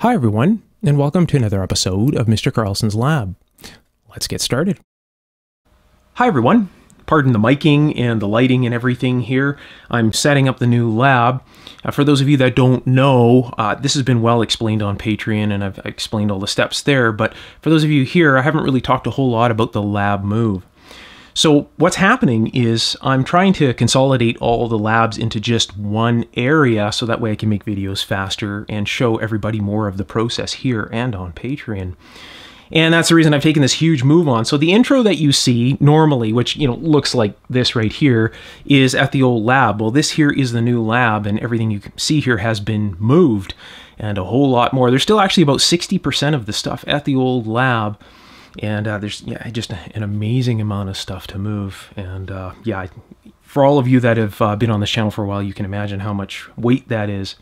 Hi, everyone, and welcome to another episode of Mr. Carlson's Lab. Let's get started. Hi, everyone. Pardon the miking and the lighting and everything here. I'm setting up the new lab. Uh, for those of you that don't know, uh, this has been well explained on Patreon and I've explained all the steps there. But for those of you here, I haven't really talked a whole lot about the lab move. So what's happening is I'm trying to consolidate all the labs into just one area so that way I can make videos faster and show everybody more of the process here and on Patreon. And that's the reason I've taken this huge move on. So the intro that you see normally, which you know looks like this right here, is at the old lab. Well, this here is the new lab, and everything you can see here has been moved, and a whole lot more. There's still actually about 60% of the stuff at the old lab and uh, there's yeah just an amazing amount of stuff to move. And uh, yeah for all of you that have uh, been on this channel for a while you can imagine how much weight that is.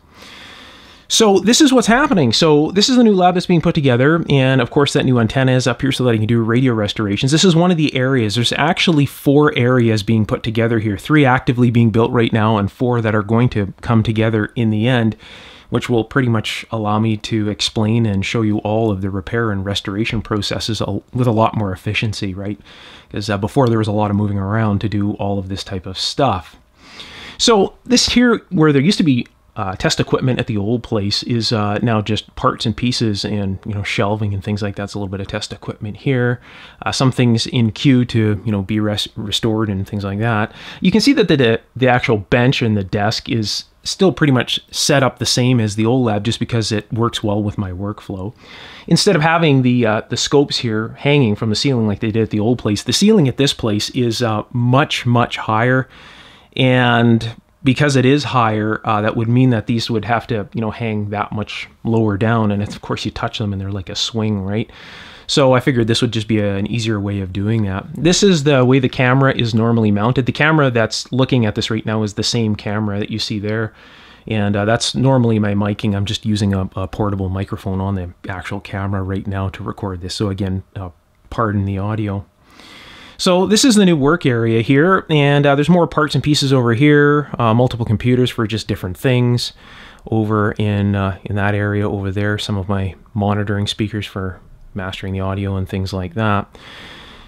So this is what's happening. So this is the new lab that's being put together. And of course that new antenna is up here so that you can do radio restorations. This is one of the areas. There's actually four areas being put together here. Three actively being built right now and four that are going to come together in the end which will pretty much allow me to explain and show you all of the repair and restoration processes with a lot more efficiency, right? Because uh, before there was a lot of moving around to do all of this type of stuff. So this here, where there used to be uh, test equipment at the old place is uh, now just parts and pieces and you know shelving and things like that's a little bit of test equipment here uh, some things in queue to you know be res- restored and things like that you can see that the the actual bench and the desk is still pretty much set up the same as the old lab just because it works well with my workflow. Instead of having the uh, the scopes here hanging from the ceiling like they did at the old place, the ceiling at this place is uh, much much higher, and because it is higher, uh, that would mean that these would have to you know hang that much lower down, and of course you touch them and they're like a swing, right? So I figured this would just be a, an easier way of doing that. This is the way the camera is normally mounted. The camera that's looking at this right now is the same camera that you see there. And uh, that's normally my miking. I'm just using a, a, portable microphone on the actual camera right now to record this. So again, uh, pardon the audio. So this is the new work area here, and uh, there's more parts and pieces over here, uh, multiple computers for just different things. Over in uh, in that area over there, some of my monitoring speakers for mastering the audio and things like that.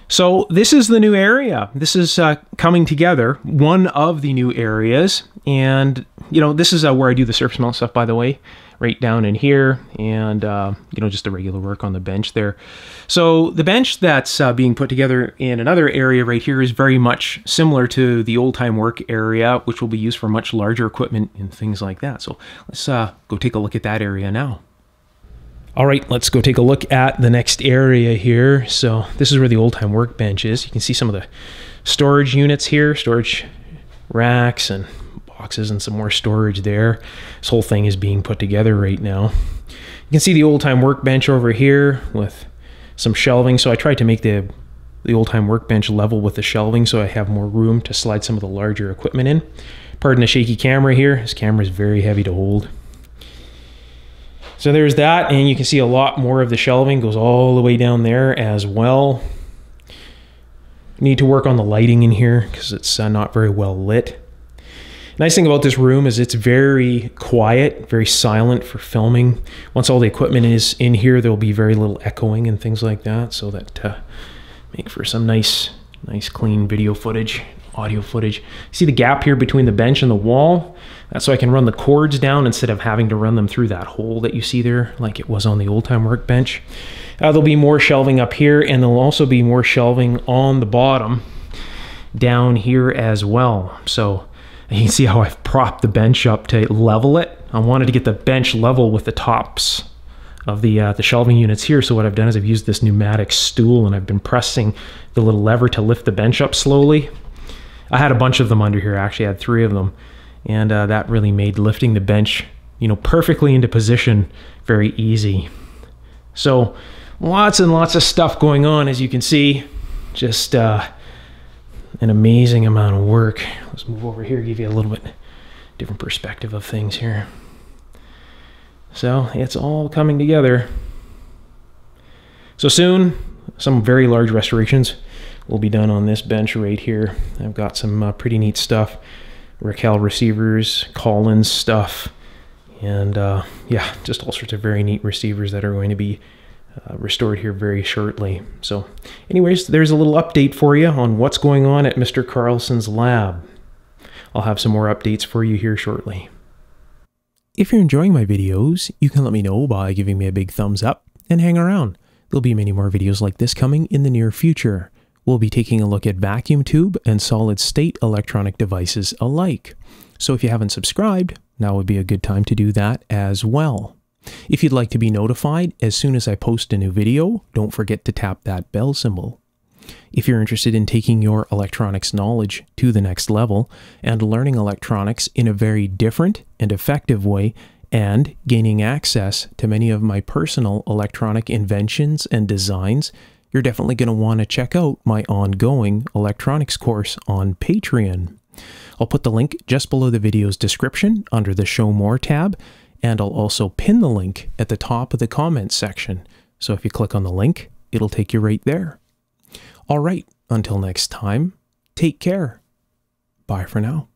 So this is the new area. This is uh, coming together, one of the new areas, and you know this is uh, where I do the surface mount stuff. By the way, right down in here, and uh, you know just the regular work on the bench there. So the bench that's uh, being put together in another area right here is very much similar to the old time work area, which will be used for much larger equipment and things like that. So let's uh, go take a look at that area now. All right, let's go take a look at the next area here. So this is where the old-time workbench is. You can see some of the storage units here, storage racks and boxes and some more storage there. This whole thing is being put together right now. You can see the old-time workbench over here with some shelving. So I tried to make the the old-time workbench level with the shelving so I have more room to slide some of the larger equipment in. Pardon the shaky camera here. This camera is very heavy to hold. So there's that, and you can see a lot more of the shelving goes all the way down there as well. Need to work on the lighting in here because it's uh, not very well lit. Nice thing about this room is it's very quiet, very silent for filming. Once all the equipment is in here, there'll be very little echoing and things like that, so that uh, make for some nice, nice clean video footage, audio footage. See the gap here between the bench and the wall? That's so I can run the cords down instead of having to run them through that hole that you see there, like it was on the old time workbench. Uh, there'll be more shelving up here, and there'll also be more shelving on the bottom down here as well. So you can see how I've propped the bench up to level it. I wanted to get the bench level with the tops of the uh, the shelving units here. So what I've done is I've used this pneumatic stool and I've been pressing the little lever to lift the bench up slowly. I had a bunch of them under here. I actually, had three of them and uh, that really made lifting the bench, you know, perfectly into position very easy. So lots and lots of stuff going on, as you can see. Just uh, an amazing amount of work. Let's move over here, give you a little bit different perspective of things here. So it's all coming together. So soon, some very large restorations will be done on this bench right here. I've got some uh, pretty neat stuff. Racal receivers, Collins stuff, And uh, yeah, just all sorts of very neat receivers that are going to be uh, restored here very shortly. So, anyways, there's a little update for you on what's going on at Mr. Carlson's lab. I'll have some more updates for you here shortly. If you're enjoying my videos, you can let me know by giving me a big thumbs up and hang around. There'll be many more videos like this coming in the near future. We'll be taking a look at vacuum tube and solid state electronic devices alike. So if you haven't subscribed, now would be a good time to do that as well. If you'd like to be notified as soon as I post a new video, don't forget to tap that bell symbol. If you're interested in taking your electronics knowledge to the next level and learning electronics in a very different and effective way and gaining access to many of my personal electronic inventions and designs, you're definitely going to want to check out my ongoing electronics course on Patreon. I'll put the link just below the video's description under the Show More tab, and I'll also pin the link at the top of the comments section. So if you click on the link, it'll take you right there. All right, until next time, take care. Bye for now.